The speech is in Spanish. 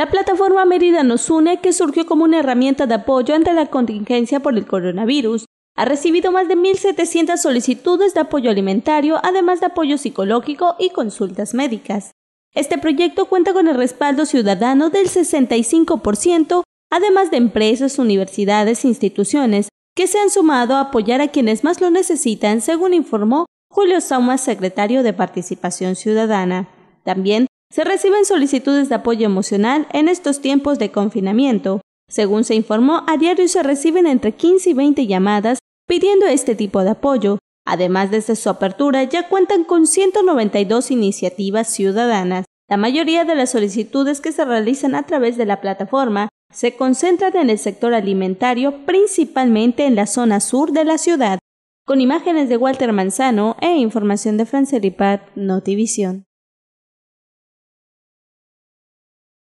La plataforma Mérida nos une, que surgió como una herramienta de apoyo ante la contingencia por el coronavirus, ha recibido más de 1.700 solicitudes de apoyo alimentario, además de apoyo psicológico y consultas médicas. Este proyecto cuenta con el respaldo ciudadano del 65%, además de empresas, universidades e instituciones que se han sumado a apoyar a quienes más lo necesitan, según informó Julio Sauma, secretario de Participación Ciudadana. También se reciben solicitudes de apoyo emocional en estos tiempos de confinamiento. Según se informó, a diario se reciben entre 15 y 20 llamadas pidiendo este tipo de apoyo. Además, desde su apertura ya cuentan con 192 iniciativas ciudadanas. La mayoría de las solicitudes que se realizan a través de la plataforma se concentran en el sector alimentario, principalmente en la zona sur de la ciudad. Con imágenes de Walter Manzano e información de Francelipat Notivisión.